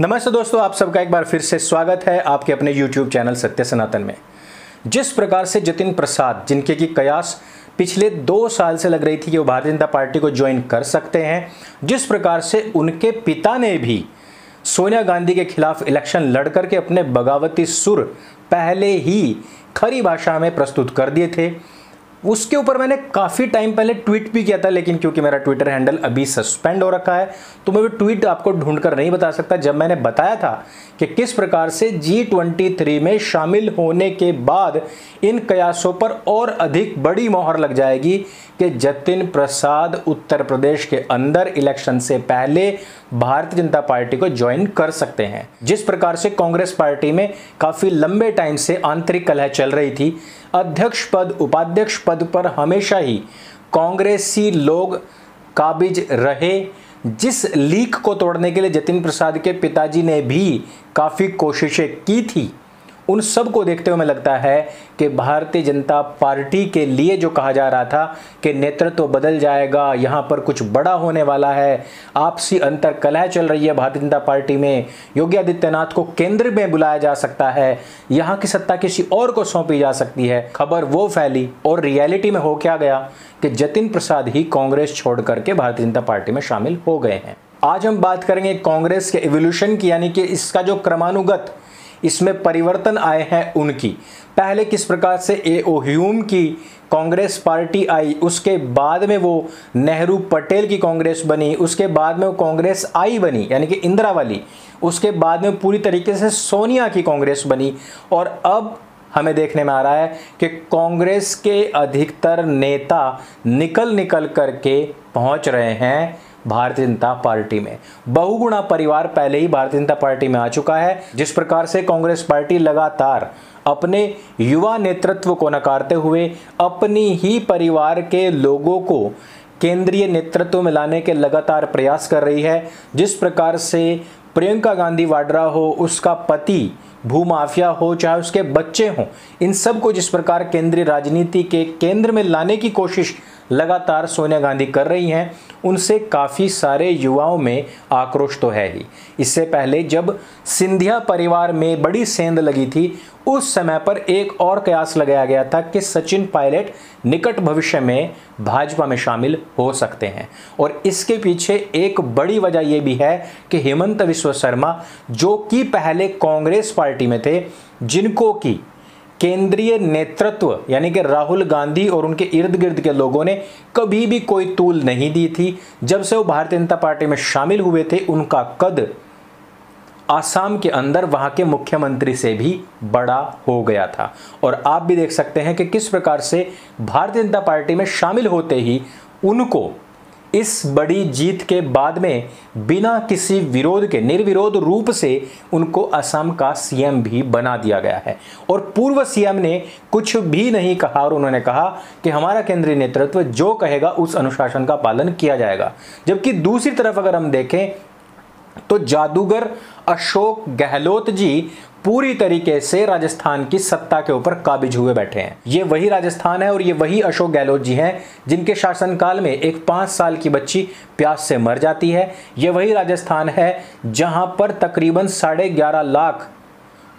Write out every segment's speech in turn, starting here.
नमस्ते दोस्तों, आप सबका एक बार फिर से स्वागत है आपके अपने YouTube चैनल सत्य सनातन में। जिस प्रकार से जतिन प्रसाद, जिनके की कयास पिछले दो साल से लग रही थी कि वो भारतीय जनता पार्टी को ज्वाइन कर सकते हैं, जिस प्रकार से उनके पिता ने भी सोनिया गांधी के खिलाफ इलेक्शन लड़ करके अपने बगावती सुर पहले ही खरी भाषा में प्रस्तुत कर दिए थे उसके ऊपर मैंने काफ़ी टाइम पहले ट्वीट भी किया था, लेकिन क्योंकि मेरा ट्विटर हैंडल अभी सस्पेंड हो रखा है तो मैं वो ट्वीट आपको ढूंढ कर नहीं बता सकता। जब मैंने बताया था कि किस प्रकार से जी ट्वेंटी थ्री में शामिल होने के बाद इन कयासों पर और अधिक बड़ी मोहर लग जाएगी कि जतिन प्रसाद उत्तर प्रदेश के अंदर इलेक्शन से पहले भारतीय जनता पार्टी को ज्वाइन कर सकते हैं। जिस प्रकार से कांग्रेस पार्टी में काफ़ी लंबे टाइम से आंतरिक कलह चल रही थी अध्यक्ष पद, उपाध्यक्ष पद पर हमेशा ही कांग्रेसी लोग काबिज रहे। जिस लीक को तोड़ने के लिए जतिन प्रसाद के पिताजी ने भी काफ़ी कोशिशें की थी। उन सबको देखते हुए लगता है कि भारतीय जनता पार्टी के लिए जो कहा जा रहा था कि नेतृत्व तो बदल जाएगा, यहाँ पर कुछ बड़ा होने वाला है। आपसी अंतर कलह चल रही है भारतीय जनता पार्टी में। योगी आदित्यनाथ को केंद्र में बुलाया जा सकता है। यहाँ की सत्ता किसी और को सौंपी जा सकती है। खबर वो फैली और रियलिटी में हो क्या गया कि जतिन प्रसाद ही कांग्रेस छोड़ करके भारतीय जनता पार्टी में शामिल हो गए हैं। आज हम बात करेंगे कांग्रेस के एवोल्यूशन की, यानी कि इसका जो क्रमानुगत इसमें परिवर्तन आए हैं उनकी। पहले किस प्रकार से ए ओ ह्यूम की कांग्रेस पार्टी आई, उसके बाद में वो नेहरू पटेल की कांग्रेस बनी, उसके बाद में वो कांग्रेस आई बनी, यानी कि इंदिरा वाली, उसके बाद में पूरी तरीके से सोनिया की कांग्रेस बनी। और अब हमें देखने में आ रहा है कि कांग्रेस के अधिकतर नेता निकल निकल करके पहुँच रहे हैं भारतीय जनता पार्टी में। बहुगुणा परिवार पहले ही भारतीय जनता पार्टी में आ चुका है, जिस प्रकार से कांग्रेस पार्टी लगातार अपने युवा नेतृत्व को नकारते हुए अपनी ही परिवार के लोगों को केंद्रीय नेतृत्व में लाने के लगातार प्रयास कर रही है, जिस प्रकार से प्रियंका गांधी वाड्रा हो, उसका पति भूमाफिया हो, चाहे उसके बच्चे हों, इन सबको जिस प्रकार केंद्रीय राजनीति के केंद्र में लाने की कोशिश लगातार सोनिया गांधी कर रही हैं उनसे काफ़ी सारे युवाओं में आक्रोश तो है ही। इससे पहले जब सिंधिया परिवार में बड़ी सेंध लगी थी, उस समय पर एक और कयास लगाया गया था कि सचिन पायलट निकट भविष्य में भाजपा में शामिल हो सकते हैं। और इसके पीछे एक बड़ी वजह यह भी है कि हेमंत विश्व शर्मा, जो कि पहले कांग्रेस पार्टी में थे, जिनको की केंद्रीय नेतृत्व, यानी कि राहुल गांधी और उनके इर्द गिर्द के लोगों ने कभी भी कोई तूल नहीं दी थी। जब से वो भारतीय जनता पार्टी में शामिल हुए थे, उनका कद आसाम के अंदर, वहाँ के मुख्यमंत्री से भी बड़ा हो गया था। और आप भी देख सकते हैं कि किस प्रकार से भारतीय जनता पार्टी में शामिल होते ही उनको इस बड़ी जीत के बाद में बिना किसी विरोध के, निर्विरोध रूप से उनको असम का सीएम भी बना दिया गया है। और पूर्व सीएम ने कुछ भी नहीं कहा और उन्होंने कहा कि हमारा केंद्रीय नेतृत्व जो कहेगा उस अनुशासन का पालन किया जाएगा। जबकि दूसरी तरफ़ अगर हम देखें तो जादूगर अशोक गहलोत जी पूरी तरीके से राजस्थान की सत्ता के ऊपर काबिज हुए बैठे हैं। ये वही राजस्थान है और ये वही अशोक गहलोत जी हैं, जिनके शासनकाल में एक पाँच साल की बच्ची प्यास से मर जाती है। ये वही राजस्थान है जहाँ पर तकरीबन साढ़े ग्यारह लाख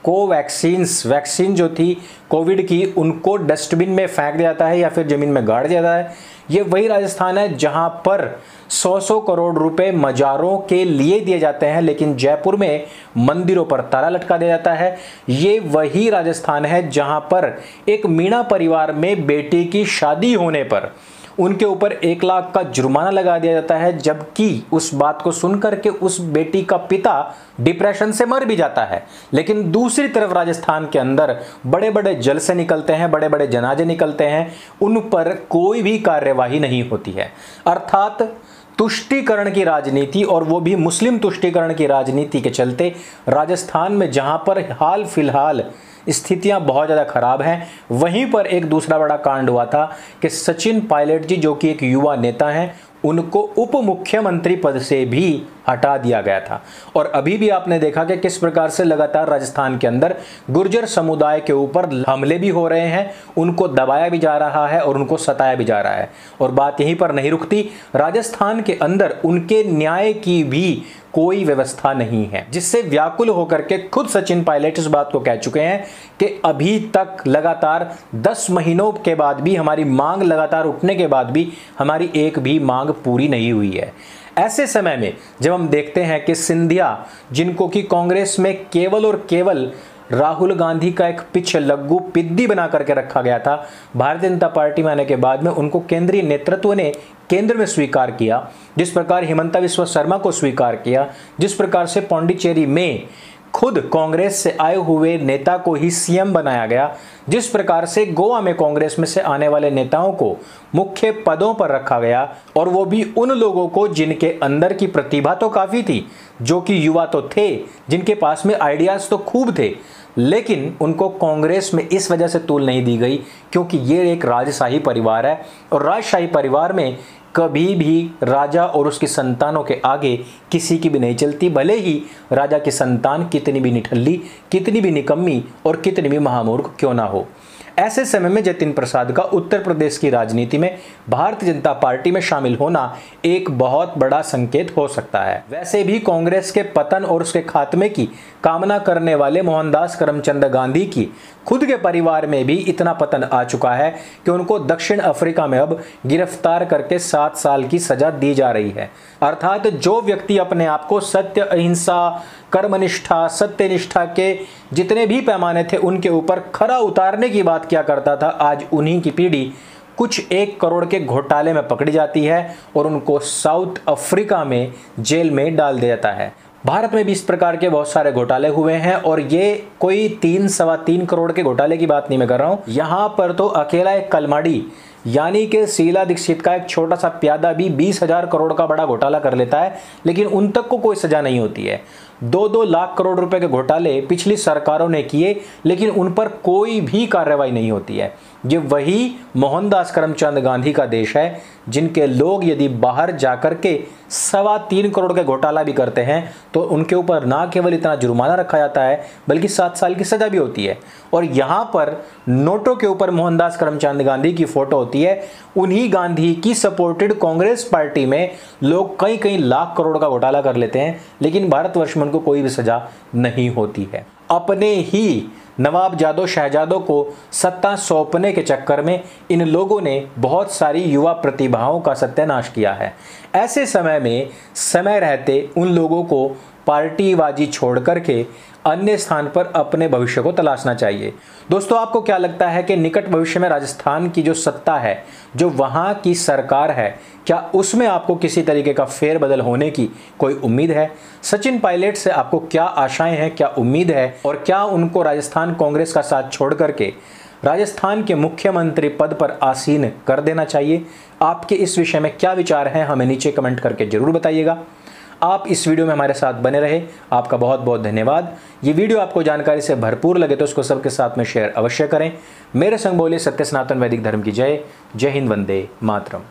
कोवैक्सीन्स, वैक्सीन जो थी कोविड की, उनको डस्टबिन में फेंक दिया जाता है या फिर ज़मीन में गाड़ दिया जाता है। ये वही राजस्थान है जहाँ पर 100-100 करोड़ रुपए मजारों के लिए दिए जाते हैं, लेकिन जयपुर में मंदिरों पर ताला लटका दिया जाता है। ये वही राजस्थान है जहाँ पर एक मीणा परिवार में बेटी की शादी होने पर उनके ऊपर एक लाख का जुर्माना लगा दिया जाता है, जबकि उस बात को सुनकर के उस बेटी का पिता डिप्रेशन से मर भी जाता है। लेकिन दूसरी तरफ़ राजस्थान के अंदर बड़े बड़े जलसे निकलते हैं बड़े बड़े जनाजे निकलते हैं, उन पर कोई भी कार्यवाही नहीं होती है। अर्थात तुष्टिकरण की राजनीति और वो भी मुस्लिम तुष्टिकरण की राजनीति के चलते राजस्थान में जहाँ पर हाल फ़िलहाल स्थितियाँ बहुत ज़्यादा खराब हैं, वहीं पर एक दूसरा बड़ा कांड हुआ था कि सचिन पायलट जी, जो कि एक युवा नेता हैं उनको उप मुख्यमंत्री पद से भी हटा दिया गया था। और अभी भी आपने देखा कि किस प्रकार से लगातार राजस्थान के अंदर गुर्जर समुदाय के ऊपर हमले भी हो रहे हैं, उनको दबाया भी जा रहा है और उनको सताया भी जा रहा है। और बात यहीं पर नहीं रुकती, राजस्थान के अंदर उनके न्याय की भी कोई व्यवस्था नहीं है। जिससे व्याकुल होकर के खुद सचिन पायलट इस बात को कह चुके हैं कि अभी तक लगातार 10 महीनों के बाद भी, हमारी मांग लगातार उठने के बाद भी, हमारी एक भी मांग पूरी नहीं हुई है। ऐसे समय में जब हम देखते हैं कि सिंधिया, जिनको कि कांग्रेस में केवल और केवल राहुल गांधी का एक पिछ लग्गू पिद्दी बना करके रखा गया था। भारतीय जनता पार्टी में आने के बाद में उनको केंद्रीय नेतृत्व ने केंद्र में स्वीकार किया। जिस प्रकार हिमंता विश्व शर्मा को स्वीकार किया, जिस प्रकार से पौंडीचेरी में खुद कांग्रेस से आए हुए नेता को ही सीएम बनाया गया, जिस प्रकार से गोवा में कांग्रेस में से आने वाले नेताओं को मुख्य पदों पर रखा गया, और वो भी उन लोगों को जिनके अंदर की प्रतिभा तो काफ़ी थी, जो कि युवा तो थे, जिनके पास में आइडियाज़ तो खूब थे, लेकिन उनको कांग्रेस में इस वजह से तूल नहीं दी गई, क्योंकि ये एक राजशाही परिवार है, और राजशाही परिवार में कभी भी राजा और उसकी संतानों के आगे किसी की भी नहीं चलती, भले ही राजा की संतान कितनी भी निठल्ली, कितनी भी निकम्मी और कितनी भी महामूर्ख क्यों ना हो। ऐसे समय में जतिन प्रसाद का उत्तर प्रदेश की राजनीति में भारतीय जनता पार्टी में शामिल होना एक बहुत बड़ा संकेत हो सकता है। वैसे भी कांग्रेस के पतन और उसके खात्मे की कामना करने वाले मोहनदास करमचंद गांधी की खुद के परिवार में भी इतना पतन आ चुका है कि उनको दक्षिण अफ्रीका में अब गिरफ़्तार करके सात साल की सजा दी जा रही है। अर्थात जो व्यक्ति अपने आप को सत्य, अहिंसा कर्मनिष्ठा, सत्यनिष्ठा के जितने भी पैमाने थे, उनके ऊपर खरा उतारने की बात क्या करता था? आज उन्हीं की पीढ़ी कुछ एक करोड़ के घोटाले में पकड़ी जाती है और उनको साउथ अफ्रीका में जेल में डाल दिया जाता है। भारत में भी इस प्रकार के बहुत सारे घोटाले हुए हैं और ये कोई तीन सवा तीन करोड़ के घोटाले की बात नहीं मैं कर रहा हूँ। यहाँ पर तो अकेला एक कलमाड़ी, यानी कि शीला दीक्षित का एक छोटा सा प्यादा भी बीस हज़ार करोड़ का बड़ा घोटाला कर लेता है, लेकिन उन तक को कोई सजा नहीं होती है। दो दो लाख करोड़ रुपए के घोटाले पिछली सरकारों ने किए, लेकिन उन पर कोई भी कार्रवाई नहीं होती है। ये वही मोहनदास करमचंद गांधी का देश है, जिनके लोग यदि बाहर जाकर के सवा तीन करोड़ के घोटाला भी करते हैं तो उनके ऊपर ना केवल इतना जुर्माना रखा जाता है, बल्कि सात साल की सजा भी होती है। और यहाँ पर नोटों के ऊपर मोहनदास करमचंद गांधी की फ़ोटो होती है। उन्हीं गांधी की सपोर्टेड कांग्रेस पार्टी में लोग कई कई लाख करोड़ का घोटाला कर लेते हैं, लेकिन भारतवर्ष में उनको कोई भी सजा नहीं होती है। अपने ही नवाब जादो शहजादों को सत्ता सौंपने के चक्कर में इन लोगों ने बहुत सारी युवा प्रतिभाओं का सत्यानाश किया है। ऐसे समय में समय रहते उन लोगों को पार्टीबाजी छोड़ करके अन्य स्थान पर अपने भविष्य को तलाशना चाहिए। दोस्तों, आपको क्या लगता है कि निकट भविष्य में राजस्थान की जो सत्ता है, जो वहाँ की सरकार है, क्या उसमें आपको किसी तरीके का फेरबदल होने की कोई उम्मीद है? सचिन पायलट से आपको क्या आशाएँ हैं, क्या उम्मीद है? और क्या उनको राजस्थान कांग्रेस का साथ छोड़ करके राजस्थान के मुख्यमंत्री पद पर आसीन कर देना चाहिए? आपके इस विषय में क्या विचार हैं, हमें नीचे कमेंट करके ज़रूर बताइएगा। आप इस वीडियो में हमारे साथ बने रहे। आपका बहुत बहुत धन्यवाद। ये वीडियो आपको जानकारी से भरपूर लगे तो उसको सबके साथ में शेयर अवश्य करें। मेरे संग बोले सत्य सनातन वैदिक धर्म की जय। जय हिंद वंदे मातरम।